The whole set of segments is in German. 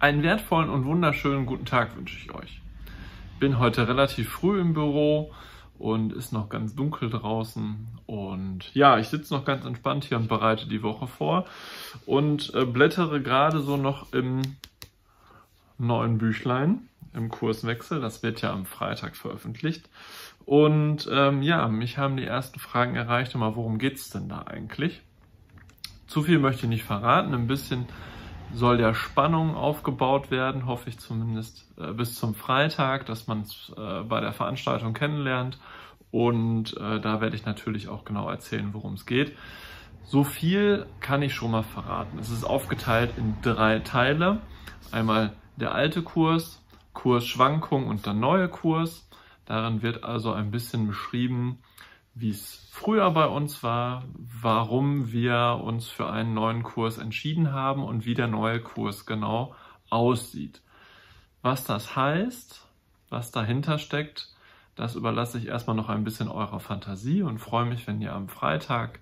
Einen wertvollen und wunderschönen guten Tag wünsche ich euch. Bin heute relativ früh im Büro und ist noch ganz dunkel draußen. Und ja, ich sitze noch ganz entspannt hier und bereite die Woche vor und äh, blättere gerade so noch im neuen Büchlein im Kurswechsel. Das wird ja am Freitag veröffentlicht. Und ähm, ja, mich haben die ersten Fragen erreicht. Mal, worum geht es denn da eigentlich? Zu viel möchte ich nicht verraten. Ein bisschen soll der Spannung aufgebaut werden, hoffe ich zumindest äh, bis zum Freitag, dass man es äh, bei der Veranstaltung kennenlernt. Und äh, da werde ich natürlich auch genau erzählen, worum es geht. So viel kann ich schon mal verraten. Es ist aufgeteilt in drei Teile. Einmal der alte Kurs, Kursschwankung und der neue Kurs. Darin wird also ein bisschen beschrieben, wie es früher bei uns war, warum wir uns für einen neuen Kurs entschieden haben und wie der neue Kurs genau aussieht. Was das heißt, was dahinter steckt, das überlasse ich erstmal noch ein bisschen eurer Fantasie und freue mich, wenn ihr am Freitag,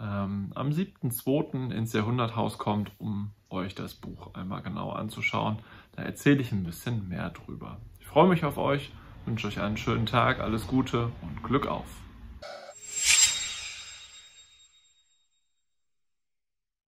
ähm, am 7.2. ins Jahrhunderthaus kommt, um euch das Buch einmal genau anzuschauen. Da erzähle ich ein bisschen mehr drüber. Ich freue mich auf euch, wünsche euch einen schönen Tag, alles Gute und Glück auf!